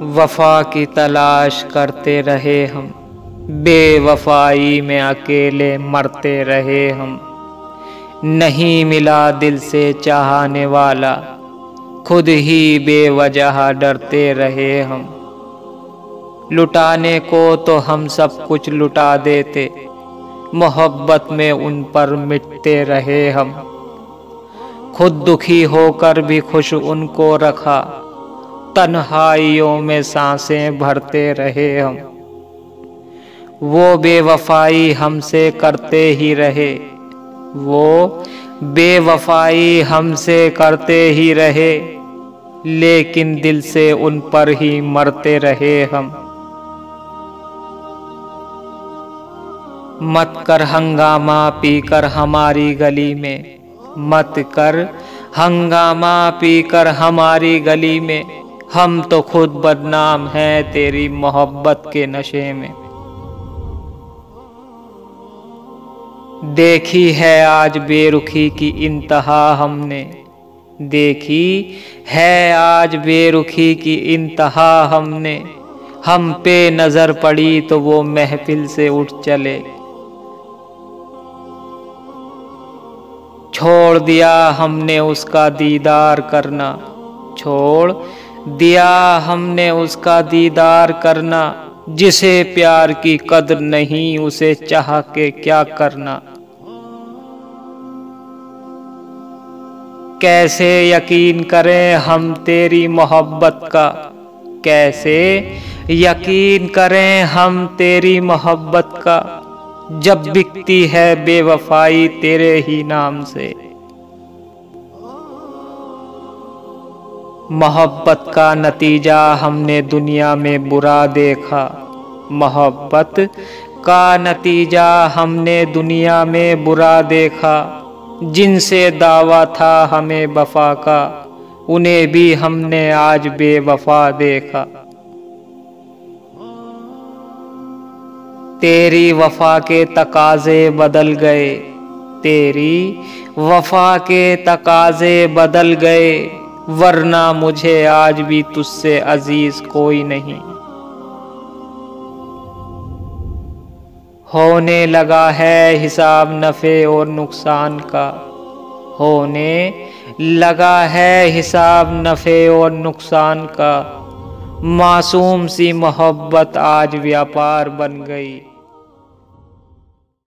वफा की तलाश करते रहे हम। बेवफाई में अकेले मरते रहे हम। नहीं मिला दिल से चाहने वाला। खुद ही बेवजह डरते रहे हम। लुटाने को तो हम सब कुछ लुटा देते। मोहब्बत में उन पर मिटते रहे हम। खुद दुखी होकर भी खुश उनको रखा। तन्हाइयों में साँसें भरते रहे हम। वो बेवफाई हमसे करते ही रहे। वो बेवफाई हमसे करते ही रहे, लेकिन दिल से उन पर ही मरते रहे हम। मत कर हंगामा पीकर हमारी गली में, मत कर हंगामा पीकर हमारी गली में। हम तो खुद बदनाम हैं तेरी मोहब्बत के नशे में। देखी है आज बेरुखी की इंतहा हमने। देखी है आज बेरुखी की इंतहा हमने। हम पे नज़र पड़ी तो वो महफिल से उठ चले। छोड़ दिया हमने उसका दीदार करना। छोड़ दिया हमने उसका दीदार करना, जिसे प्यार की कदर नहीं, उसे चाह के क्या करना? कैसे यकीन करें हम तेरी मोहब्बत का? कैसे यकीन करें हम तेरी मोहब्बत का? जब बिकती है बेवफाई तेरे ही नाम से। मोहब्बत का नतीजा हमने दुनिया में बुरा देखा। मोहब्बत का नतीजा हमने दुनिया में बुरा देखा। जिनसे दावा था हमें वफा का, उन्हें भी हमने आज बेवफा देखा। तेरी वफा के तकाजे बदल गए, तेरी वफा के तकाजे बदल गए। वरना मुझे आज भी तुझसे अज़ीज़ कोई नहीं। होने लगा है हिसाब नफ़े और नुकसान का। होने लगा है हिसाब नफ़े और नुकसान का। मासूम सी मोहब्बत आज व्यापार बन गई।